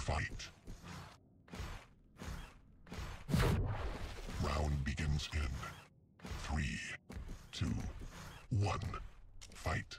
fight. Round begins in three, two, one. Fight.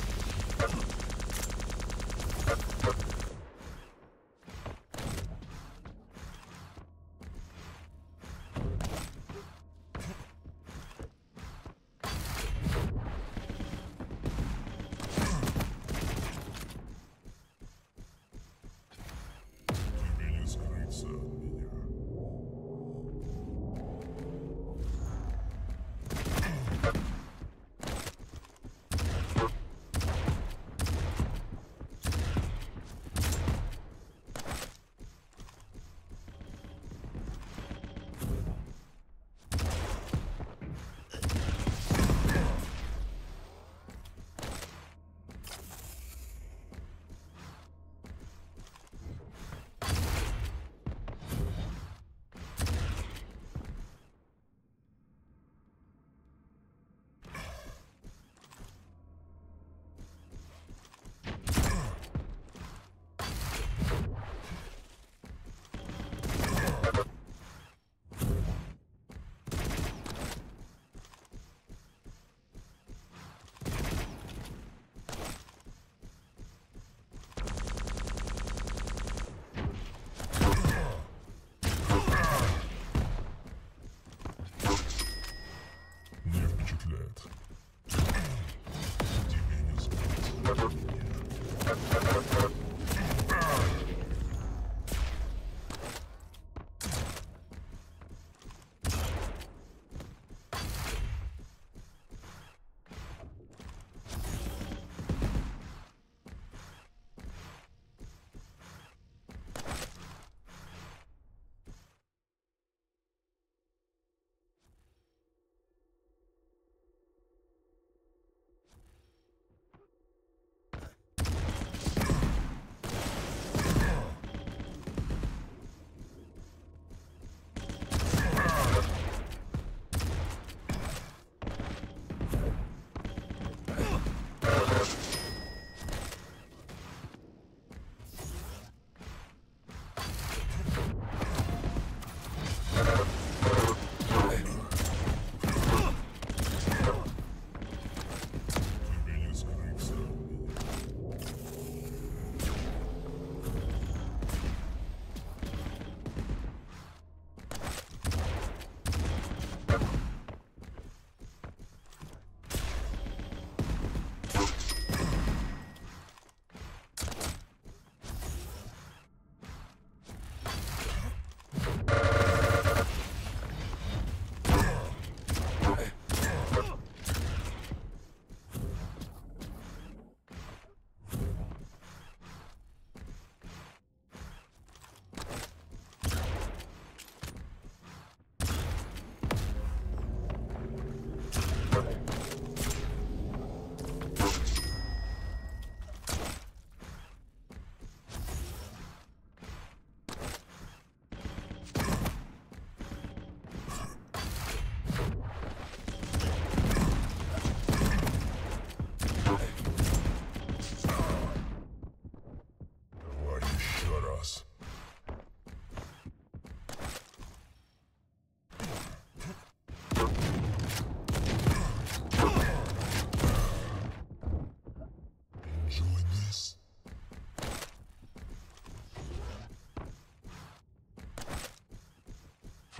Thank you.